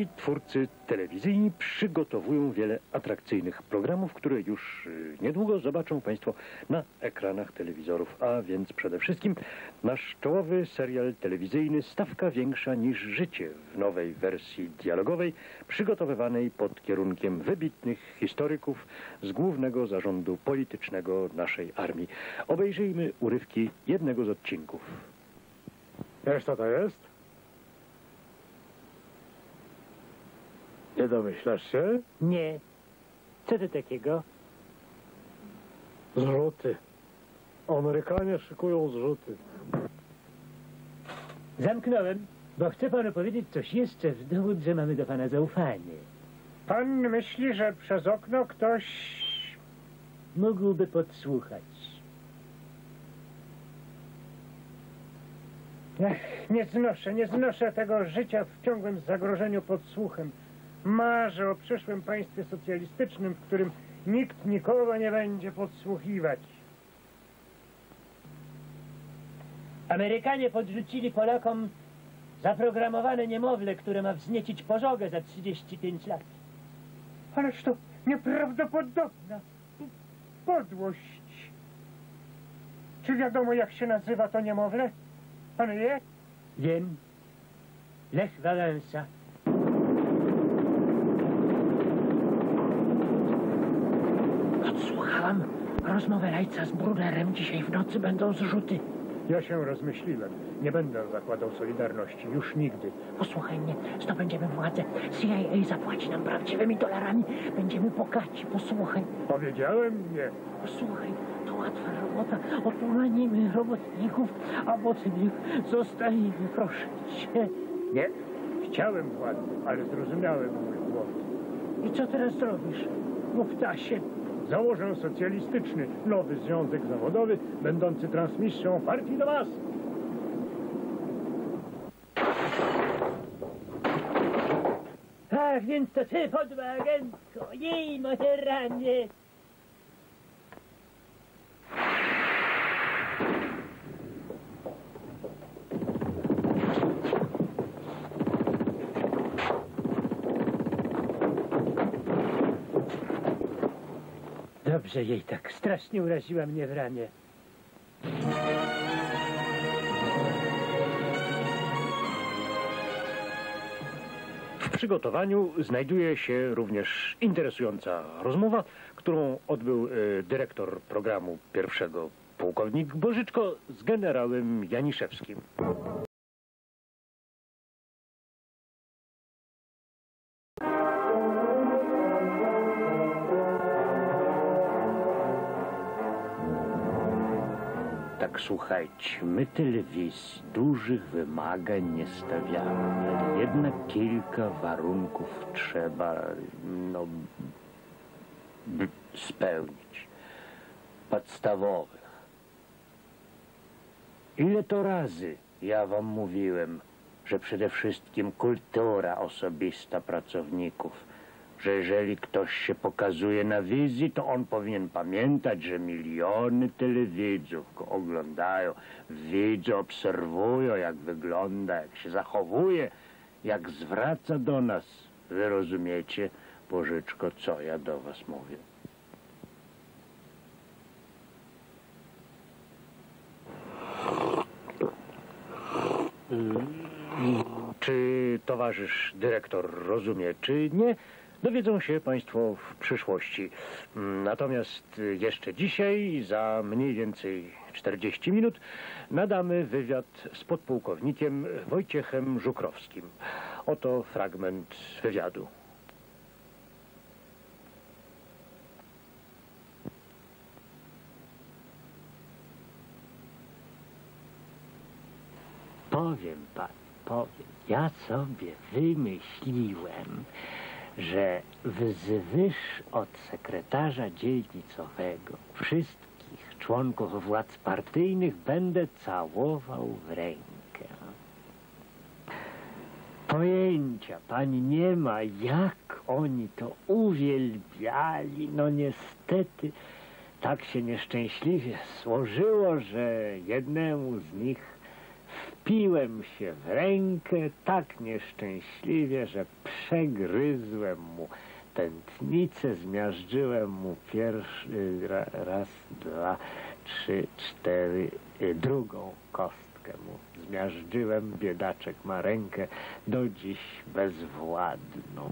Nasi twórcy telewizyjni przygotowują wiele atrakcyjnych programów, które już y, niedługo zobaczą Państwo na ekranach telewizorów. A więc przede wszystkim nasz czołowy serial telewizyjny Stawka Większa niż Życie w nowej wersji dialogowej, przygotowywanej pod kierunkiem wybitnych historyków z głównego zarządu politycznego naszej armii. Obejrzyjmy urywki jednego z odcinków. Wiesz co to jest? Nie domyślasz się? Nie. Co to takiego? Zrzuty. Amerykanie szykują zrzuty. Zamknąłem, bo chcę panu powiedzieć coś jeszcze w dowód, że mamy do pana zaufanie. Pan myśli, że przez okno ktoś... Mógłby podsłuchać. Ech, nie znoszę, nie znoszę tego życia w ciągłym zagrożeniu podsłuchem. Marzę o przyszłym państwie socjalistycznym, w którym nikt nikogo nie będzie podsłuchiwać. Amerykanie podrzucili Polakom zaprogramowane niemowlę, które ma wzniecić pożogę za 35 lat. Ależ to nieprawdopodobna podłość. Czy wiadomo, jak się nazywa to niemowlę? Pan wie? Wiem. Lech Wałęsa. Odsłuchałam rozmowę Lajca z Brunnerem. Dzisiaj w nocy będą zrzuty. Ja się rozmyśliłem. Nie będę zakładał Solidarności. Już nigdy. Posłuchaj mnie, zdobędziemy władzę. CIA zapłaci nam prawdziwymi dolarami. Będziemy bogaci. Posłuchaj, Powiedziałem nie. posłuchaj. To łatwa robota. Otumanimy robotników, a potem ich zostawimy. Proszę cię. Nie. Chciałem władzy, ale zrozumiałem mój błąd. I co teraz zrobisz? Mówtasie. Założę socjalistyczny, nowy związek zawodowy, będący transmisją partii do was. Ach, więc to ty, podła agentko. Jej, moje ranie. Dobrze jej tak. Strasznie uraziła mnie w ranie. W przygotowaniu znajduje się również interesująca rozmowa, którą odbył e, dyrektor programu pierwszego pułkownik Bożyczko z generałem Janiszewskim. Tak słuchajcie, my telewizji dużych wymagań nie stawiamy, ale jednak kilka warunków trzeba, no, spełnić. Podstawowych. Ile to razy ja wam mówiłem, że przede wszystkim kultura osobista pracowników, że jeżeli ktoś się pokazuje na wizji, to on powinien pamiętać, że miliony telewidzów go oglądają, widzą, obserwują, jak wygląda, jak się zachowuje, jak zwraca do nas. Wy rozumiecie, Bożyczko, co ja do was mówię? Czy towarzysz dyrektor rozumie, czy nie, dowiedzą się Państwo w przyszłości. Natomiast jeszcze dzisiaj, za mniej więcej 40 minut, nadamy wywiad z podpułkownikiem Wojciechem Żukrowskim. Oto fragment wywiadu. Powiem pan, powiem. Ja sobie wymyśliłem, że wzywysz od sekretarza dzielnicowego wszystkich członków władz partyjnych będę całował w rękę. Pojęcia pani nie ma, jak oni to uwielbiali. No niestety tak się nieszczęśliwie złożyło, że jednemu z nich Wpiłem się w rękę tak nieszczęśliwie, że przegryzłem mu tętnicę, zmiażdżyłem mu pierwszy ra, raz, dwa, trzy, cztery, y, drugą kostkę mu zmiażdżyłem. Biedaczek ma rękę do dziś bezwładną.